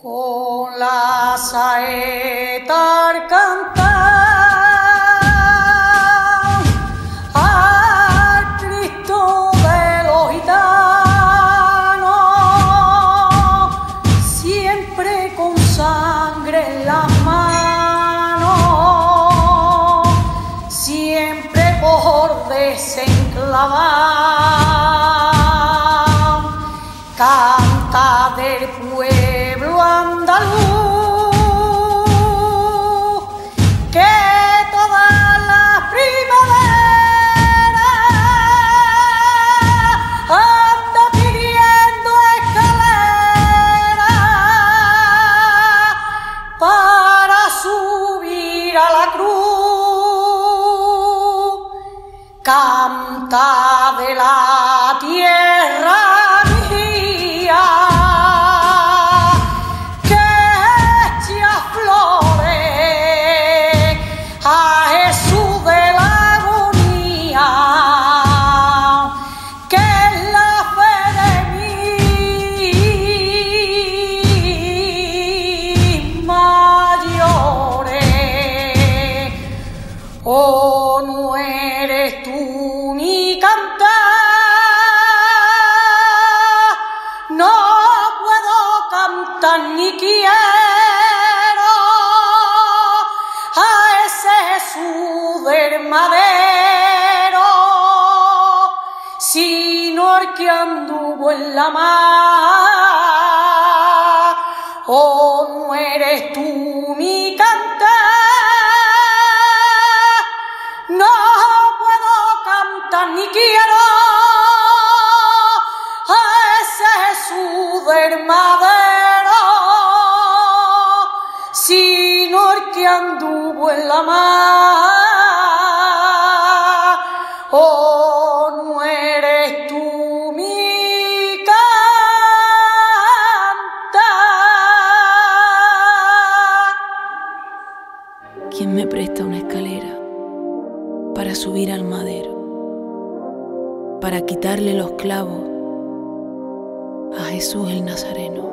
Con la saeta al cantar. Al Cristo de los gitanos, siempre con sangre en las manos, siempre por desenclavar, canta del pueblo canta de la tierra Oh, no eres tú mi cantar, no puedo cantar ni quiero a ese Jesús del sino que anduvo en la mar. Quiero a ese Jesús del madero, sino el que anduvo en la mar. Oh, no eres tú mi cantar. ¿Quién me presta una escalera para subir al madero? Para quitarle los clavos a Jesús el Nazareno.